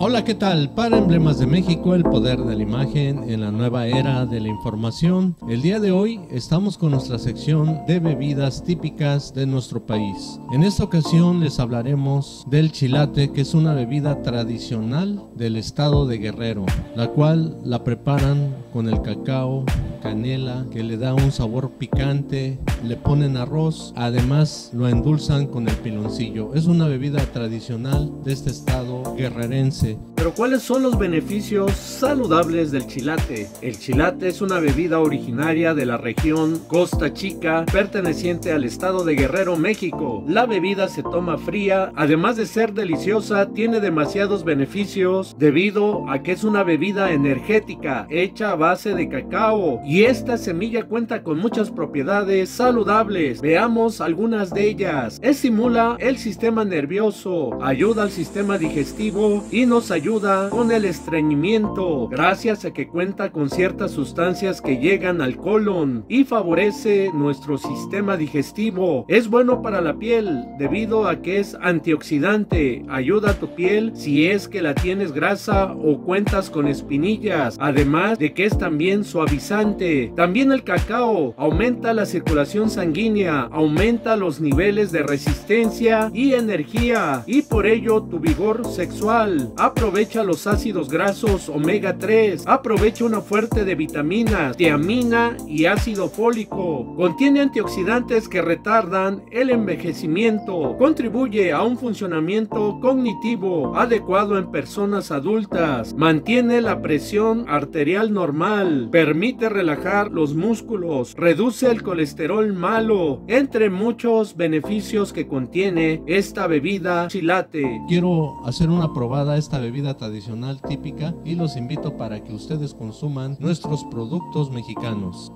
Hola, ¿qué tal? Para Emblemas de México, el poder de la imagen en la nueva era de la información. El día de hoy estamos con nuestra sección de bebidas típicas de nuestro país. En esta ocasión les hablaremos del chilate, que es una bebida tradicional del estado de Guerrero, la cual la preparan con el cacao, canela, que le da un sabor picante, le ponen arroz, además lo endulzan con el piloncillo. Es una bebida tradicional de este estado guerrerense. Pero ¿cuáles son los beneficios saludables del chilate? El chilate es una bebida originaria de la región Costa Chica, perteneciente al estado de Guerrero, México. La bebida se toma fría, además de ser deliciosa, tiene demasiados beneficios debido a que es una bebida energética hecha a base de cacao y esta semilla cuenta con muchas propiedades saludables. Veamos algunas de ellas. Estimula el sistema nervioso, ayuda al sistema digestivo y nos ayuda con el estreñimiento, gracias a que cuenta con ciertas sustancias que llegan al colon y favorece nuestro sistema digestivo. Es bueno para la piel debido a que es antioxidante, ayuda a tu piel si es que la tienes grasa o cuentas con espinillas, además de que es también suavizante también el cacao aumenta la circulación sanguínea, aumenta los niveles de resistencia y energía y por ello tu vigor sexual. Aprovecha los ácidos grasos omega 3, aprovecha una fuerte de vitaminas, tiamina y ácido fólico. Contiene antioxidantes que retardan el envejecimiento, contribuye a un funcionamiento cognitivo adecuado en personas adultas, mantiene la presión arterial normal, permite relajar los músculos, reduce el colesterol malo, entre muchos beneficios que contiene esta bebida chilate. Quiero hacer una probada a esta bebida tradicional típica y los invito para que ustedes consuman nuestros productos mexicanos.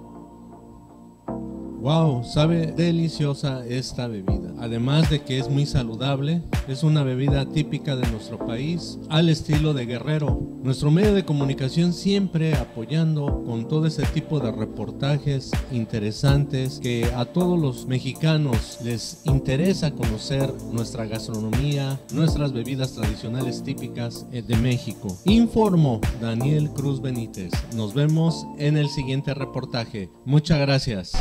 Wow, sabe deliciosa esta bebida. Además de que es muy saludable, es una bebida típica de nuestro país, al estilo de Guerrero. Nuestro medio de comunicación siempre apoyando con todo ese tipo de reportajes interesantes que a todos los mexicanos les interesa conocer nuestra gastronomía, nuestras bebidas tradicionales típicas eh, de México. Informo Daniel Cruz Benítez. Nos vemos en el siguiente reportaje. Muchas gracias.